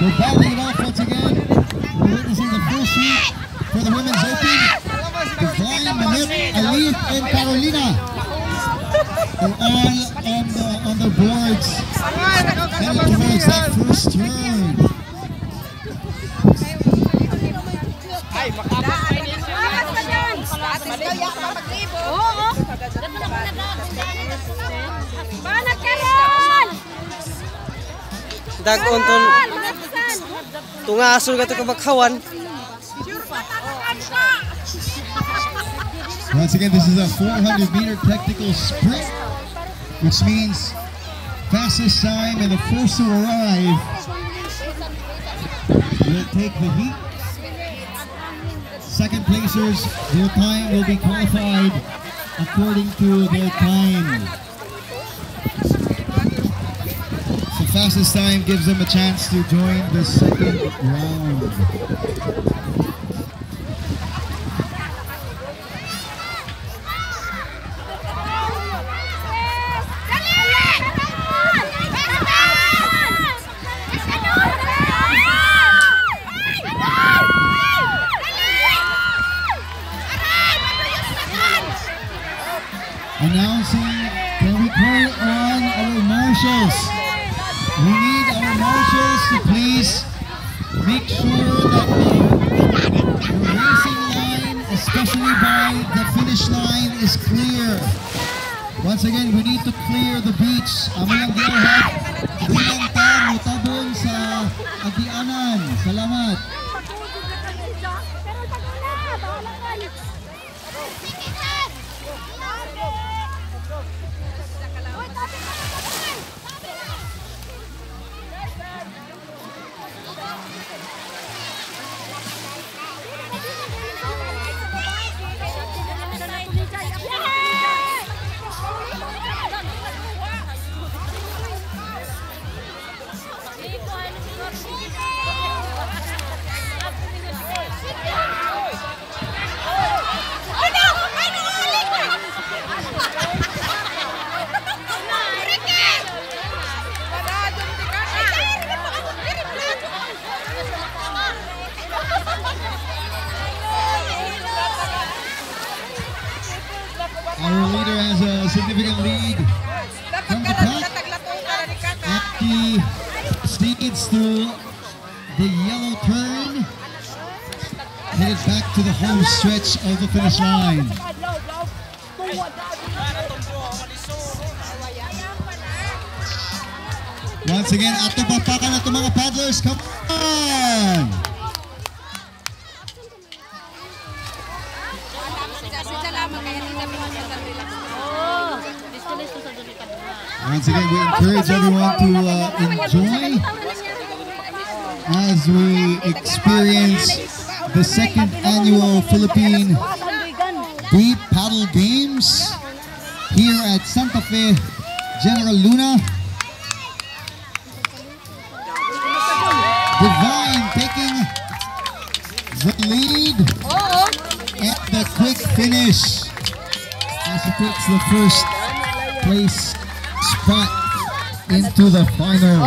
We're battling it off once again. We're witnessing the first heat for the women's open. Divine, Manette, Alif, and Carolina are all on the on the boards. Headed towards that first turn. Ay, makapos tunga asul. Once again, this is a 400 meter technical sprint, which means fastest time and the first to arrive will take the heat. Second placers, their time will be qualified according to their time. Fastest time gives them a chance to join the second round. announcing can we call on our marshals we need our marshals to please make sure that the, racing line especially by the finish line is clear. Once again we need to clear the beach amo lang our leader has a significant lead. From the top the through the yellow turn. Headed back to the home stretch of the finish line once again ato papakan ito mga paddlers come on once again we encourage everyone to uh, enjoy as we experience the second annual Philippine Deep Paddle Games here at Santa Fe General Luna. Divine taking the lead at the quick finish as he takes the first place spot into the final.